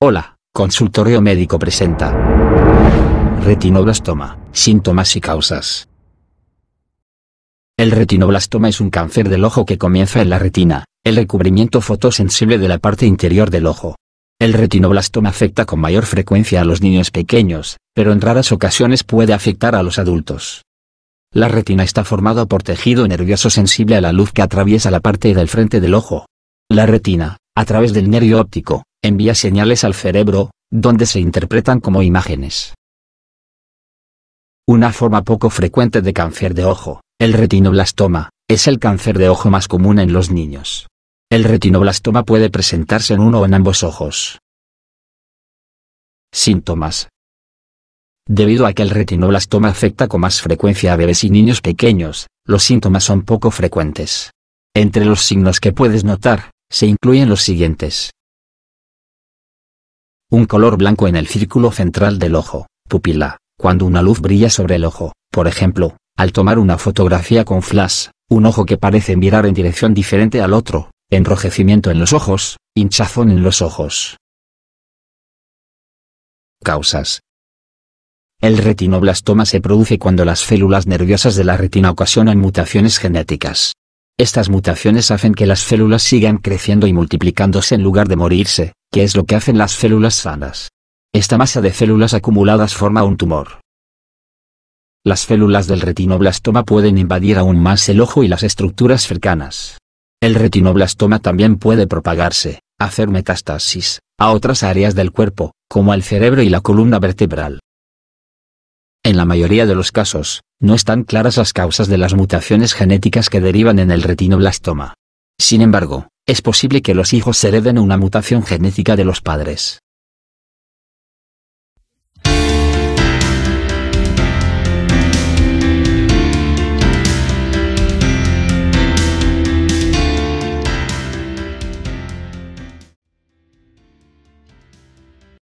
Hola, consultorio médico presenta. Retinoblastoma, síntomas y causas. El retinoblastoma es un cáncer del ojo que comienza en la retina, el recubrimiento fotosensible de la parte interior del ojo. El retinoblastoma afecta con mayor frecuencia a los niños pequeños, pero en raras ocasiones puede afectar a los adultos. La retina está formada por tejido nervioso sensible a la luz que atraviesa la parte del frente del ojo. La retina, a través del nervio óptico, envía señales al cerebro, donde se interpretan como imágenes. Una forma poco frecuente de cáncer de ojo, el retinoblastoma, es el cáncer de ojo más común en los niños. El retinoblastoma puede presentarse en uno o en ambos ojos. Síntomas. Debido a que el retinoblastoma afecta con más frecuencia a bebés y niños pequeños, los síntomas son poco frecuentes. Entre los signos que puedes notar, se incluyen los siguientes. Un color blanco en el círculo central del ojo, pupila, cuando una luz brilla sobre el ojo, por ejemplo, al tomar una fotografía con flash, un ojo que parece mirar en dirección diferente al otro, enrojecimiento en los ojos, hinchazón en los ojos. Causas. El retinoblastoma se produce cuando las células nerviosas de la retina ocasionan mutaciones genéticas. Estas mutaciones hacen que las células sigan creciendo y multiplicándose en lugar de morirse, que es lo que hacen las células sanas. Esta masa de células acumuladas forma un tumor. Las células del retinoblastoma pueden invadir aún más el ojo y las estructuras cercanas. El retinoblastoma también puede propagarse, hacer metástasis, a otras áreas del cuerpo, como al cerebro y la columna vertebral. En la mayoría de los casos, no están claras las causas de las mutaciones genéticas que derivan en el retinoblastoma. Sin embargo, es posible que los hijos hereden una mutación genética de los padres.